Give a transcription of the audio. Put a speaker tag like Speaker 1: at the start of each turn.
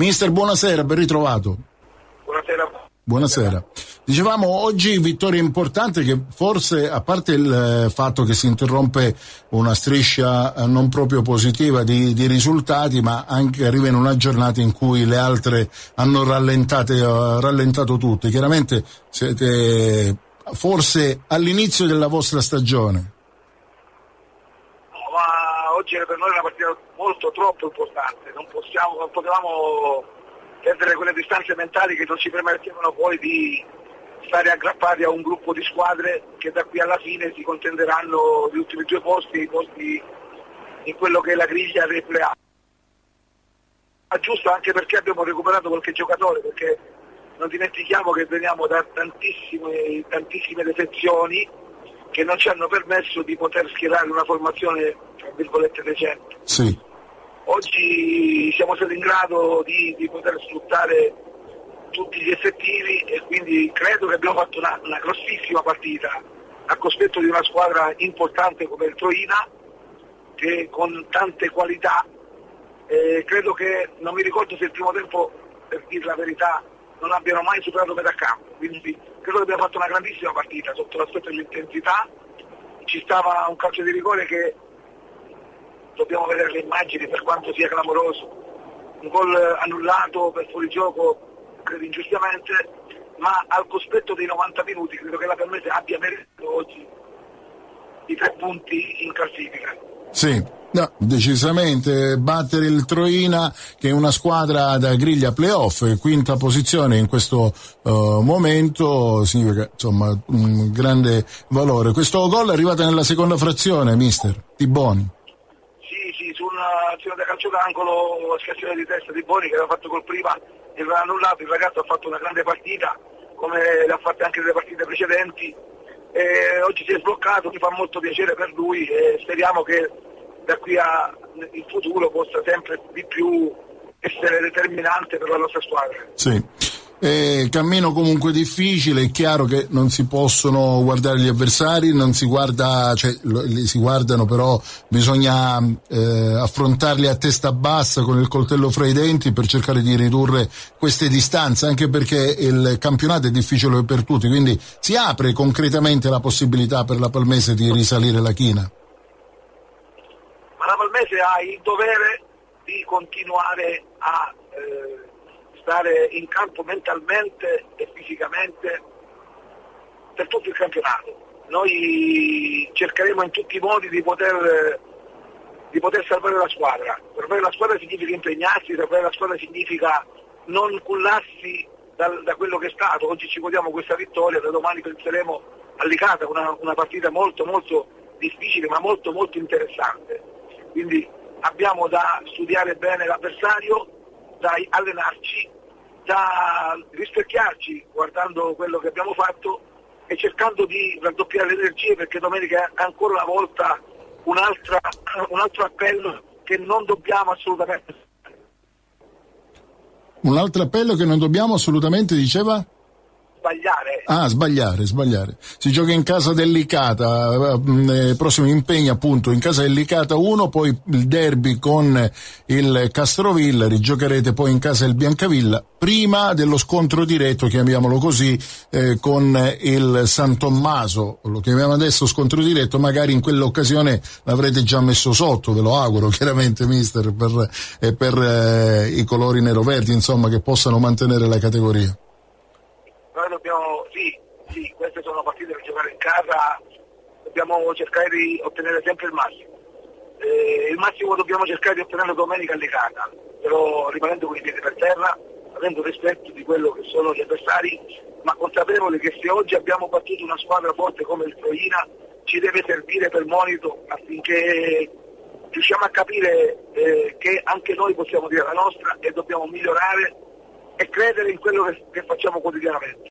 Speaker 1: Mister, buonasera, ben ritrovato.
Speaker 2: Buonasera.
Speaker 1: Buonasera. Dicevamo oggi vittoria importante che forse, a parte il eh, fatto che si interrompe una striscia eh, non proprio positiva di, di risultati, ma anche arriva in una giornata in cui le altre hanno uh, rallentato tutte. Chiaramente siete forse all'inizio della vostra stagione.
Speaker 2: Ma oggi per noi una partita molto troppo importante, non, possiamo, non potevamo perdere quelle distanze mentali che non ci permettevano poi di stare aggrappati a un gruppo di squadre che da qui alla fine si contenderanno gli ultimi due posti, i posti in quello che è la griglia del play Giusto anche perché abbiamo recuperato qualche giocatore, perché non dimentichiamo che veniamo da tantissime, tantissime defezioni che non ci hanno permesso di poter schierare una formazione virgolette decente.
Speaker 1: Sì.
Speaker 2: Oggi siamo stati in grado di, di, poter sfruttare tutti gli effettivi e quindi credo che abbiamo fatto una, una grossissima partita a cospetto di una squadra importante come il Troina che con tante qualità eh, credo che non mi ricordo se il primo tempo per dire la verità non abbiano mai superato metà campo, quindi credo che abbiamo fatto una grandissima partita sotto l'aspetto dell'intensità, ci stava un calcio di rigore che dobbiamo vedere le immagini per quanto sia clamoroso, un gol annullato per fuorigioco, credo ingiustamente, ma al cospetto dei 90 minuti credo che la Palmese abbia meritato oggi i tre punti in classifica.
Speaker 1: Sì. No, decisamente battere il Troina che è una squadra da griglia playoff, quinta posizione in questo uh, momento, significa insomma un grande valore. Questo gol è arrivato nella seconda frazione, mister Tiboni.
Speaker 2: Un'azione da calcio d'angolo, scassione di testa di Boni che aveva fatto col prima e l'ha annullato, il ragazzo ha fatto una grande partita, come le ha fatte anche nelle partite precedenti. E oggi si è sbloccato, mi fa molto piacere per lui e speriamo che da qui a, in futuro possa sempre di più essere determinante per la nostra squadra.
Speaker 1: Sì. Eh, cammino comunque difficile, è chiaro che non si possono guardare gli avversari, non si guarda, cioè li si guardano però bisogna eh, affrontarli a testa bassa con il coltello fra i denti per cercare di ridurre queste distanze, anche perché il campionato è difficile per tutti, quindi si apre concretamente la possibilità per la Palmese di risalire la china.
Speaker 2: Ma la Palmese ha il dovere di continuare a eh, stare in campo mentalmente e fisicamente per tutto il campionato. Noi cercheremo in tutti i modi di poter, di poter salvare la squadra. Salvare la squadra significa impegnarsi, salvare la squadra significa non cullarsi da, da quello che è stato. Oggi ci godiamo questa vittoria, da domani penseremo all'Icata, una, una partita molto molto difficile ma molto molto interessante quindi abbiamo da studiare bene l'avversario, da allenarci, da rispecchiarci guardando quello che abbiamo fatto e cercando di raddoppiare le energie perché domenica ancora una volta un altro appello che non dobbiamo assolutamente
Speaker 1: un altro appello che non dobbiamo assolutamente, diceva?
Speaker 2: Sbagliare.
Speaker 1: Ah, sbagliare, sbagliare. Si gioca in casa dell'Icata, eh, prossimo impegno appunto in casa dell'Icata 1, poi il derby con il Castrovilla, rigiocherete poi in casa del Biancavilla, prima dello scontro diretto, chiamiamolo così, eh, con il San Tommaso, lo chiamiamo adesso scontro diretto, magari in quell'occasione l'avrete già messo sotto, ve lo auguro chiaramente mister, per, eh, per eh, i colori nero-verdi, insomma, che possano mantenere la categoria
Speaker 2: dobbiamo, sì, sì, queste sono partite per giocare in casa, dobbiamo cercare di ottenere sempre il massimo. Eh, il massimo dobbiamo cercare di ottenerlo domenica all'Icata, però rimanendo con i piedi per terra, avendo rispetto di quello che sono gli avversari, ma consapevoli che se oggi abbiamo battuto una squadra forte come il Troina, ci deve servire per monito affinché riusciamo a capire eh, che anche noi possiamo dire la nostra e dobbiamo migliorare e credere in quello che, che facciamo quotidianamente.